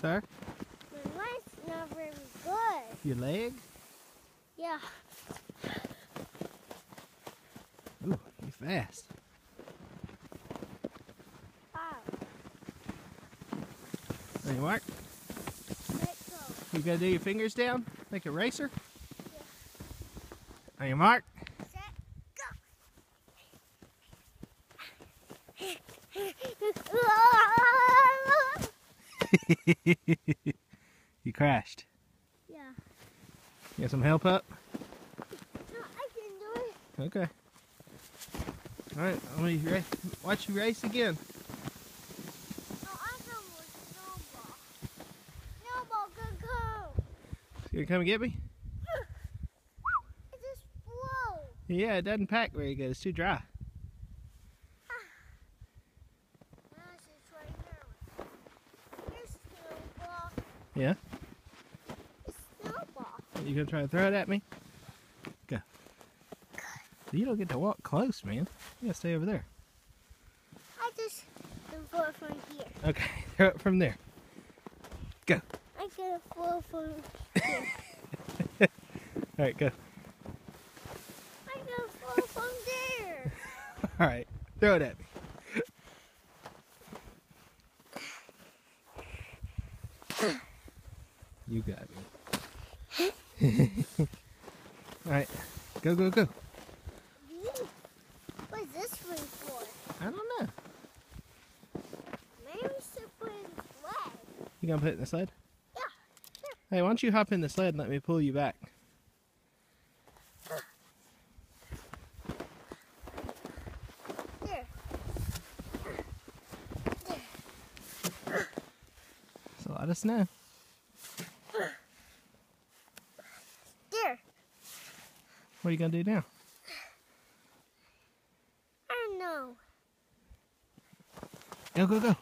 sir? My light's not very good. Your leg? Yeah. Ooh, you fast. Wow. Mark? Let's go. You gotta do your fingers down like a racer? Ready, Mark? Set, go. you crashed. yeah. You got some help up? No, I can do it. Okay. Alright, let me ra- watch you race again. No, I can with snowball. Snowball can go. You gonna come and get me? It just flow. Yeah, it doesn't pack very good. It's too dry. Now it's just right now. Here's snowball. Yeah? It's snowball. You gonna try to throw it at me? Go. You don't get to walk close, man. You gotta stay over there. I just throw it from here. Okay, throw it from there. Go. I can throw from Alright, go. I can throw from there. Alright, throw it at me. You got me. Alright, go, go, go. What is this ring for? I don't know. Maybe we should put in the flag. You gonna put it in the sled? Yeah, Hey, why don't you hop in the sled and let me pull you back? There. It's a lot of snow. There. What are you gonna do now? I don't know. Go, go, go.